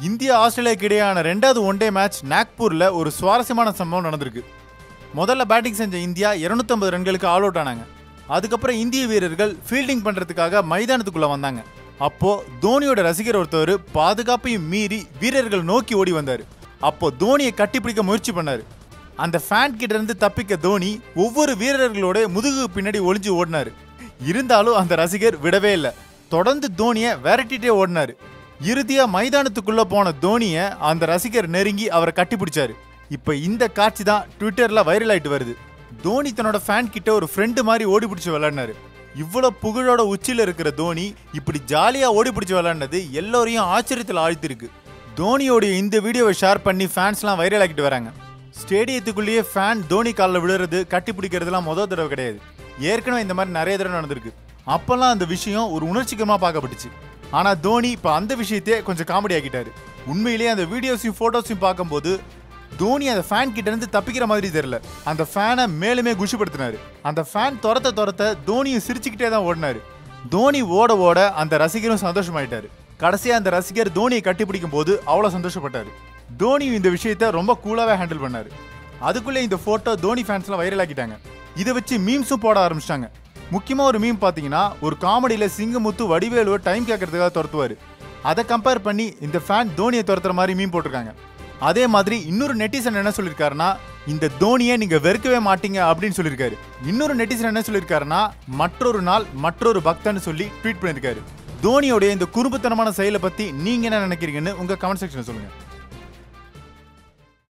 India ஆஸ்திரேலியாவுக்கு இடையான ரெண்டாவது ஒன் டே மேட்ச் நாக்பூரில் ஒரு சுவாரஸ்யமான சம்பவம் நடந்திருக்கு. முதல்ல பேட்டிங் செஞ்ச இந்தியா 250 ரன்களுக்கு ஆல் அவுட் ஆனாங்க. அதுக்கப்புறம் இந்திய வீரர்கள் ஃபீல்டிங் பண்ணுறதுக்காக மைதானத்துக்குள்ளே வந்தாங்க. அப்போது தோனியோட ரசிகர் ஒருத்தவர் பாதுகாப்பையும் மீறி வீரர்கள் நோக்கி ஓடி வந்தார். அப்போது தோனியை கட்டிப்பிடிக்க முயற்சி பண்ணார். அந்த ஃபேன் கிட்டேருந்து தப்பிக்க தோனி ஒவ்வொரு வீரர்களோட முதுகு பின்னாடி ஒளிஞ்சு ஓடினாரு. இருந்தாலும் அந்த ரசிகர் விடவே இல்லை. தொடர்ந்து தோனியை விரட்டிகிட்டே ஓடினாரு. இறுதியா மைதானத்துக்குள்ள போன தோனியை அந்த ரசிகர் நெருங்கி அவரை கட்டிப்பிடிச்சாரு. இப்ப இந்த காட்சி தான் ட்விட்டர்ல வைரல் ஆயிட்டு வருது. தோனி தன்னோட ஃபேன் கிட்ட ஒரு ஃப்ரெண்டு மாதிரி ஓடி பிடிச்சி விளையாடினாரு. இவ்வளவு புகழோட உச்சியில இருக்கிற தோனி இப்படி ஜாலியா ஓடி பிடிச்சி விளையாடினது எல்லோரையும் ஆச்சரியத்தில் ஆழ்த்திருக்கு. தோனியோடைய இந்த வீடியோவை ஷேர் பண்ணி ஃபேன்ஸ்லாம் வைரல் ஆக்கிட்டு வராங்க. ஸ்டேடியத்துக்குள்ளேயே ஃபேன் தோனி காலில் விழுறது கட்டி பிடிக்கிறதுலாம் முதல் தடவை கிடையாது. ஏற்கனவே இந்த மாதிரி நிறைய தடவை நடந்திருக்கு. அப்போல்லாம் அந்த விஷயம் ஒரு உணர்ச்சிகரமாக பார்க்கப்பட்டுச்சு. ஆனால் தோனி இப்போ அந்த விஷயத்தையே கொஞ்சம் காமெடி ஆக்கிட்டாரு. உண்மையிலேயே அந்த வீடியோஸையும் ஃபோட்டோஸையும் பார்க்கும்போது தோனி அந்த ஃபேன் கிட்டேருந்து தப்பிக்கிற மாதிரி தெரில அந்த ஃபேனை மேலுமே குஷிப்படுத்தினார். அந்த ஃபேன் துரத்த துரத்த தோனியும் சிரிச்சுக்கிட்டே தான் ஓடினார். தோனி ஓட ஓட அந்த ரசிகரும் சந்தோஷமாயிட்டார். கடைசியாக அந்த ரசிகர் தோனியை கட்டிப்பிடிக்கும் போது அவ்வளோ சந்தோஷப்பட்டார். தோனியும் இந்த விஷயத்த ரொம்ப கூலாகவே ஹேண்டில் பண்ணார். அதுக்குள்ளே இந்த ஃபோட்டோ தோனி ஃபேன்ஸ்லாம் வைரல் ஆக்கிட்டாங்க. இதை வச்சு மீம்ஸும் போட ஆரம்பிச்சிட்டாங்க. முக்கியமாக ஒரு மீம் பார்த்தீங்கன்னா ஒரு காமெடியில் சிங்கமுத்து வடிவேலுவை டைம் கேட்கறதுக்காக துரத்துவார். அதை கம்பேர் பண்ணி இந்த ஃபேன் தோனியை துரத்துற மாதிரி மீன் போட்டிருக்காங்க. அதே மாதிரி இன்னொரு நெட்டிசன் என்ன சொல்லியிருக்காருன்னா இந்த தோனியை நீங்கள் வெறுக்கவே மாட்டீங்க அப்படின்னு சொல்லியிருக்காரு இன்னொரு நெட்டிசன் என்ன சொல்லியிருக்காருன்னா மற்றொரு நாள் மற்றொரு பக்தன்னு சொல்லி ட்வீட் பண்ணியிருக்காரு தோனியோடைய இந்த குறும்புத்தனமான செயலை பற்றி நீங்கள் என்ன நினைக்கிறீங்கன்னு உங்கள் கமெண்ட் செக்ஷனில் சொல்லுங்கள்